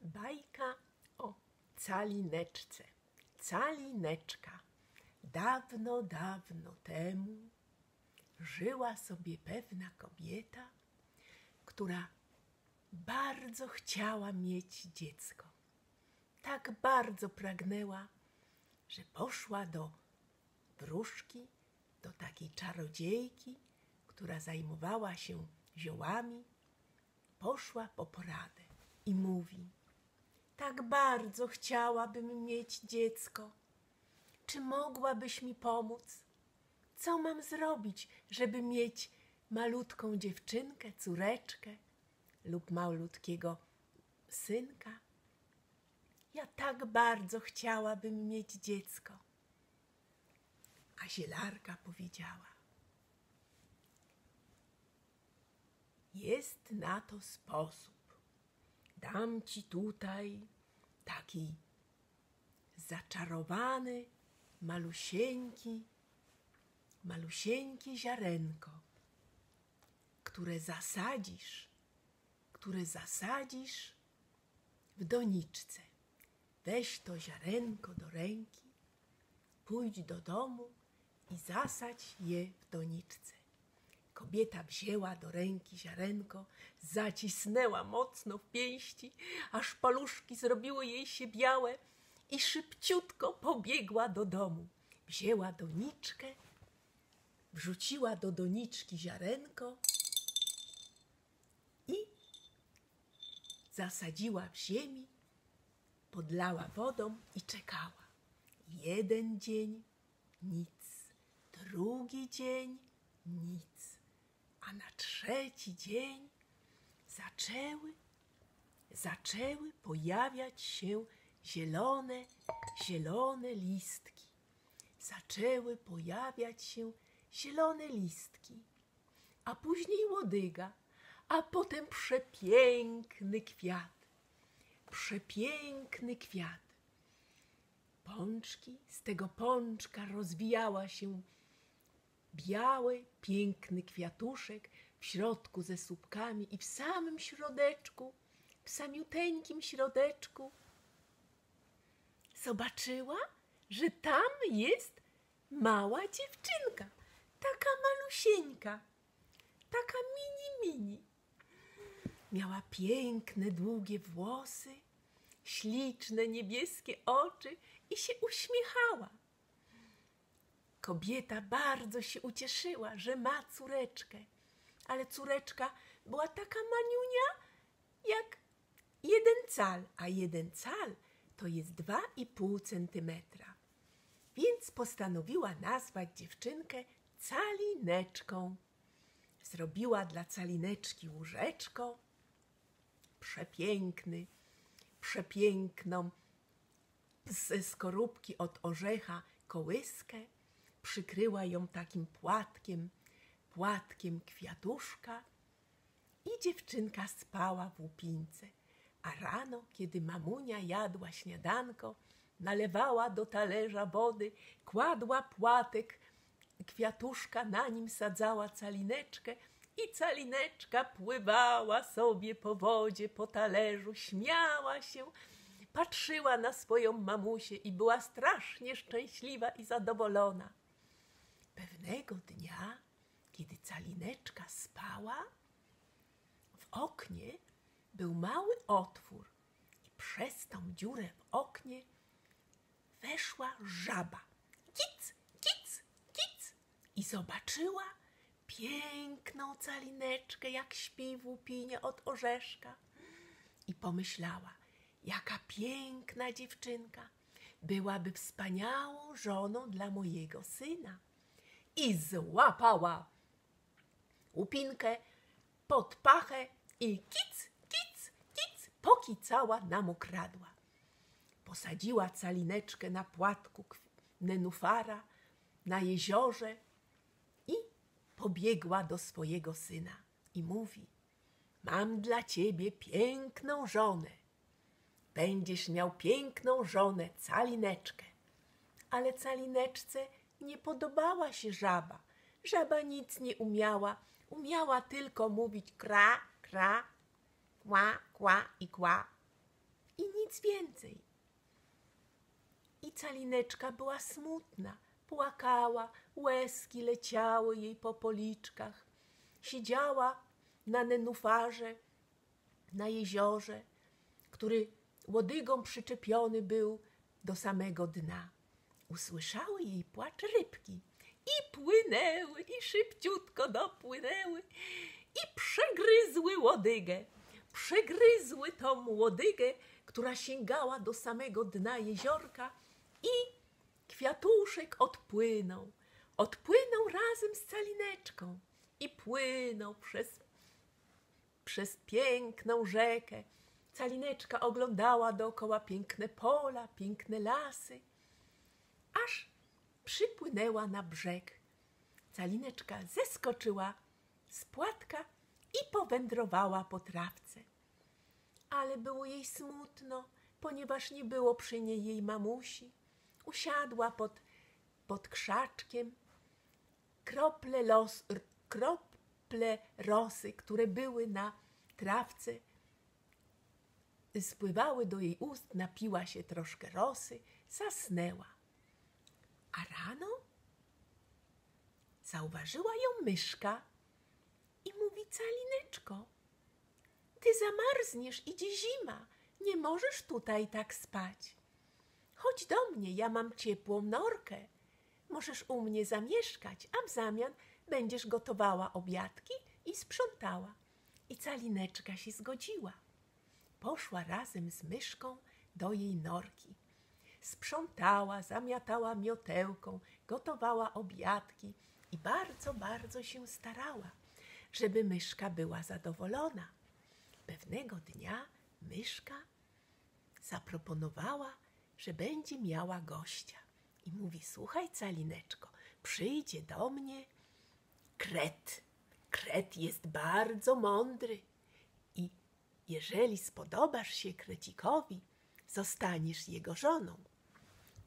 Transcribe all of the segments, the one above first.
Bajka o calineczce. Calineczka. Dawno, dawno temu żyła sobie pewna kobieta, która bardzo chciała mieć dziecko. Tak bardzo pragnęła, że poszła do wróżki, do takiej czarodziejki, która zajmowała się ziołami. Poszła po poradę i mówi – tak bardzo chciałabym mieć dziecko. Czy mogłabyś mi pomóc? Co mam zrobić, żeby mieć malutką dziewczynkę, córeczkę lub malutkiego synka? Ja tak bardzo chciałabym mieć dziecko. A zielarka powiedziała: Jest na to sposób dam ci tutaj taki zaczarowany, malusieńki, malusieńkie ziarenko, które zasadzisz, które zasadzisz w doniczce. Weź to ziarenko do ręki, pójdź do domu i zasadź je w doniczce. Kobieta wzięła do ręki ziarenko, zacisnęła mocno w pięści, aż paluszki zrobiły jej się białe i szybciutko pobiegła do domu. Wzięła doniczkę, wrzuciła do doniczki ziarenko i zasadziła w ziemi, podlała wodą i czekała. Jeden dzień nic, drugi dzień nic a na trzeci dzień zaczęły, zaczęły pojawiać się zielone, zielone listki. Zaczęły pojawiać się zielone listki, a później łodyga, a potem przepiękny kwiat. Przepiękny kwiat. Pączki, z tego pączka rozwijała się biały, piękny kwiatuszek w środku ze słupkami i w samym środeczku, w samiuteńkim środeczku zobaczyła, że tam jest mała dziewczynka, taka malusieńka, taka mini mini. Miała piękne, długie włosy, śliczne, niebieskie oczy i się uśmiechała. Kobieta bardzo się ucieszyła, że ma córeczkę, ale córeczka była taka maniunia jak jeden cal, a jeden cal to jest dwa i pół centymetra. Więc postanowiła nazwać dziewczynkę calineczką. Zrobiła dla calineczki łóżeczko, przepiękny, przepiękną ze skorupki od orzecha kołyskę przykryła ją takim płatkiem, płatkiem kwiatuszka i dziewczynka spała w łupince. A rano, kiedy mamunia jadła śniadanko, nalewała do talerza wody, kładła płatek kwiatuszka, na nim sadzała calineczkę i calineczka pływała sobie po wodzie, po talerzu, śmiała się, patrzyła na swoją mamusię i była strasznie szczęśliwa i zadowolona. Pewnego dnia, kiedy calineczka spała, w oknie był mały otwór i przez tą dziurę w oknie weszła żaba. Kic, kic, kic i zobaczyła piękną calineczkę, jak śpi w łupinie od orzeszka. I pomyślała, jaka piękna dziewczynka, byłaby wspaniałą żoną dla mojego syna i złapała łupinkę pod pachę i kic, kic, kic pokicała na mokradła. Posadziła calineczkę na płatku nenufara na jeziorze i pobiegła do swojego syna i mówi Mam dla ciebie piękną żonę. Będziesz miał piękną żonę, calineczkę. Ale calineczce nie podobała się żaba. Żaba nic nie umiała, umiała tylko mówić kra, kra, kła, kła i kła. nic więcej. I calineczka była smutna, płakała, łezki leciały jej po policzkach. Siedziała na nenufarze, na jeziorze, który łodygą przyczepiony był do samego dna. Usłyszały jej płacz rybki i płynęły, i szybciutko dopłynęły, i przegryzły łodygę. Przegryzły tą łodygę, która sięgała do samego dna jeziorka i kwiatuszek odpłynął. Odpłynął razem z calineczką i płynął przez, przez piękną rzekę. Calineczka oglądała dookoła piękne pola, piękne lasy, aż przypłynęła na brzeg. Calineczka zeskoczyła z płatka i powędrowała po trawce. Ale było jej smutno, ponieważ nie było przy niej jej mamusi. Usiadła pod, pod krzaczkiem. Krople, los, krople rosy, które były na trawce, spływały do jej ust, napiła się troszkę rosy, zasnęła. A rano zauważyła ją myszka i mówi calineczko, ty zamarzniesz, idzie zima, nie możesz tutaj tak spać. Chodź do mnie, ja mam ciepłą norkę. Możesz u mnie zamieszkać, a w zamian będziesz gotowała obiadki i sprzątała. I calineczka się zgodziła. Poszła razem z myszką do jej norki. Sprzątała, zamiatała miotełką, gotowała obiadki i bardzo, bardzo się starała, żeby myszka była zadowolona. Pewnego dnia myszka zaproponowała, że będzie miała gościa. I mówi: Słuchaj, calineczko, przyjdzie do mnie kret. Kret jest bardzo mądry. I jeżeli spodobasz się krecikowi, zostaniesz jego żoną.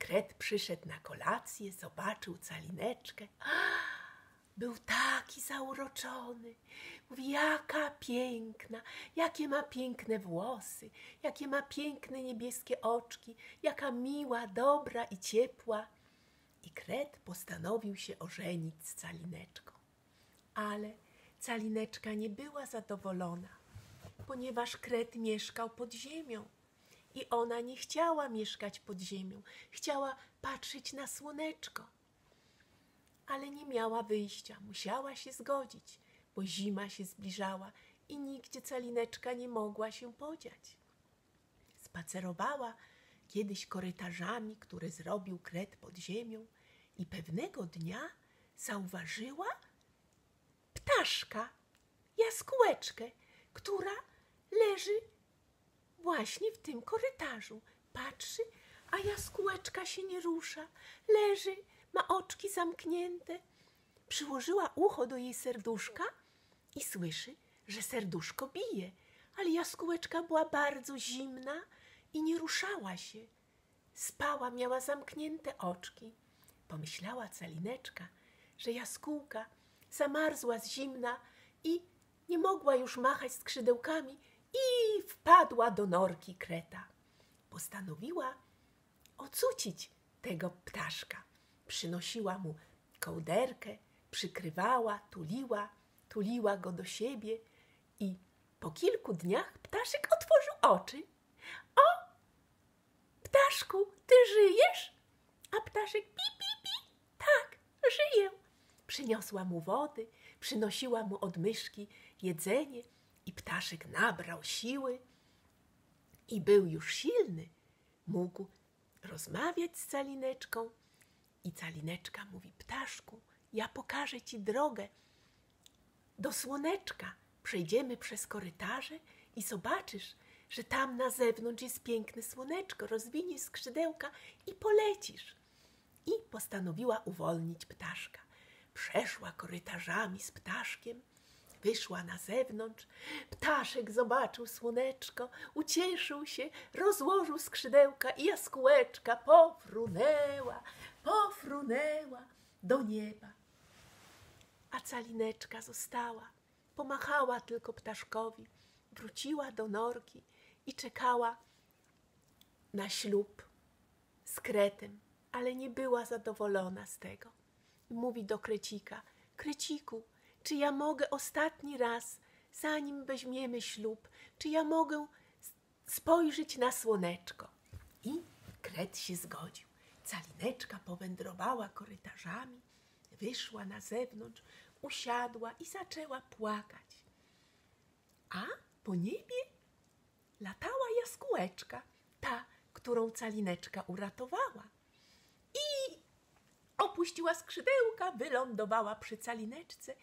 Kret przyszedł na kolację, zobaczył calineczkę. Był taki zauroczony. Mówi, jaka piękna, jakie ma piękne włosy, jakie ma piękne niebieskie oczki, jaka miła, dobra i ciepła. I Kret postanowił się ożenić z Calineczką. Ale Calineczka nie była zadowolona, ponieważ Kret mieszkał pod ziemią. I ona nie chciała mieszkać pod ziemią, chciała patrzeć na słoneczko. Ale nie miała wyjścia, musiała się zgodzić, bo zima się zbliżała i nigdzie calineczka nie mogła się podziać. Spacerowała kiedyś korytarzami, które zrobił kret pod ziemią i pewnego dnia zauważyła ptaszka, jaskółeczkę, która leży właśnie w tym korytarzu. Patrzy, a jaskółeczka się nie rusza. Leży, ma oczki zamknięte. Przyłożyła ucho do jej serduszka i słyszy, że serduszko bije, ale jaskółeczka była bardzo zimna i nie ruszała się. Spała, miała zamknięte oczki. Pomyślała calineczka, że jaskółka zamarzła z zimna i nie mogła już machać skrzydełkami i wpadła do norki kreta. Postanowiła ocucić tego ptaszka. Przynosiła mu kołderkę, przykrywała, tuliła, tuliła go do siebie i po kilku dniach ptaszek otworzył oczy. O, ptaszku, ty żyjesz? A ptaszek pi, pi, pi, tak, żyję. Przyniosła mu wody, przynosiła mu od myszki jedzenie i ptaszek nabrał siły i był już silny. Mógł rozmawiać z calineczką i calineczka mówi, ptaszku, ja pokażę ci drogę do słoneczka. Przejdziemy przez korytarze i zobaczysz, że tam na zewnątrz jest piękne słoneczko. Rozwiniesz skrzydełka i polecisz. I postanowiła uwolnić ptaszka. Przeszła korytarzami z ptaszkiem, wyszła na zewnątrz. Ptaszek zobaczył słoneczko, ucieszył się, rozłożył skrzydełka i jaskółeczka pofrunęła, pofrunęła do nieba. A calineczka została, pomachała tylko ptaszkowi, wróciła do norki i czekała, na ślub z Kretem, ale nie była zadowolona z tego. Mówi do Krecika, Kreciku, czy ja mogę ostatni raz, zanim weźmiemy ślub, czy ja mogę spojrzeć na słoneczko? I Kret się zgodził. Calineczka powędrowała korytarzami, wyszła na zewnątrz, usiadła i zaczęła płakać. A po niebie latała jaskółeczka, ta, którą calineczka uratowała. I opuściła skrzydełka, wylądowała przy calineczce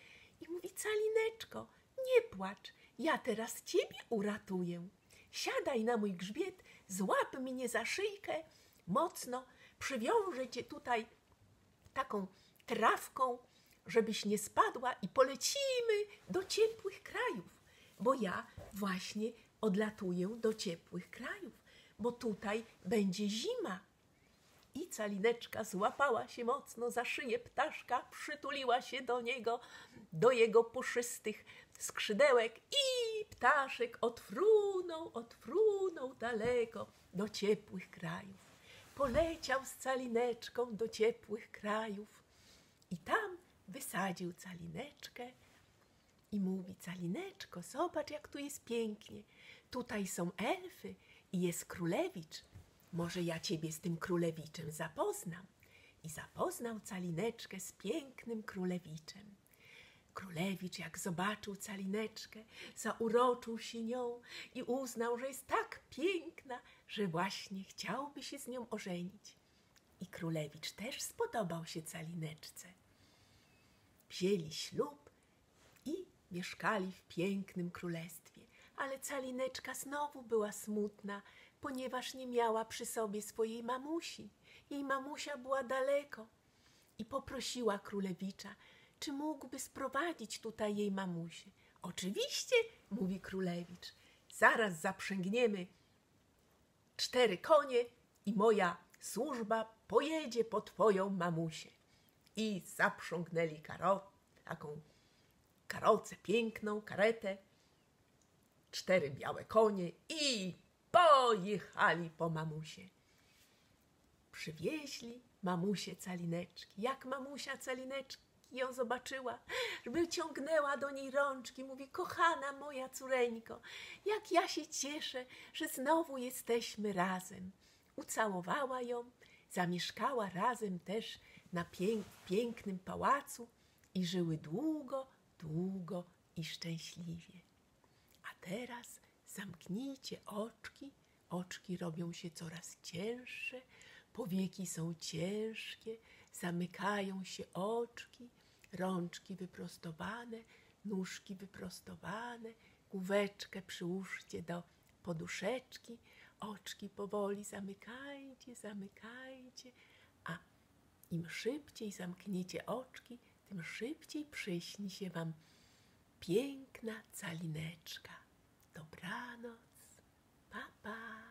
i mówi: Calineczko, nie płacz, ja teraz ciebie uratuję. Siadaj na mój grzbiet, złap mnie za szyjkę mocno, przywiążę cię tutaj taką trawką, żebyś nie spadła i polecimy do ciepłych krajów, bo ja właśnie odlatuję do ciepłych krajów, bo tutaj będzie zima. I calineczka złapała się mocno za szyję ptaszka, przytuliła się do niego, do jego puszystych skrzydełek i ptaszek odfrunął, odfrunął daleko do ciepłych krajów. Poleciał z calineczką do ciepłych krajów i tam wysadził calineczkę i mówi: Calineczko, zobacz, jak tu jest pięknie. Tutaj są elfy i jest królewicz. Może ja ciebie z tym królewiczem zapoznam. I zapoznał calineczkę z pięknym królewiczem. Królewicz, jak zobaczył calineczkę, zauroczył się nią i uznał, że jest tak piękna, że właśnie chciałby się z nią ożenić. I królewicz też spodobał się calineczce. Wzięli ślub i mieszkali w pięknym królestwie. Ale calineczka znowu była smutna, ponieważ nie miała przy sobie swojej mamusi. Jej mamusia była daleko i poprosiła królewicza, czy mógłby sprowadzić tutaj jej mamusię. Oczywiście, mówi królewicz, zaraz zaprzęgniemy cztery konie i moja służba pojedzie po twoją mamusię. I zaprzągnęli karo, taką karocę piękną, karetę, cztery białe konie i pojechali po mamusie. Przywieźli mamusię calineczki. Jak mamusia calineczki ją zobaczyła, wyciągnęła do niej rączki, mówi, kochana moja córeńko, jak ja się cieszę, że znowu jesteśmy razem. Ucałowała ją, zamieszkała razem też na pięk pięknym pałacu i żyły długo, długo i szczęśliwie. A teraz zamknijcie oczki, oczki robią się coraz cięższe, powieki są ciężkie, zamykają się oczki, rączki wyprostowane, nóżki wyprostowane, główeczkę przyłóżcie do poduszeczki, oczki powoli zamykajcie, zamykajcie, a im szybciej zamkniecie oczki, tym szybciej przyśni się wam piękna calineczka. Dobranoc, pa, pa.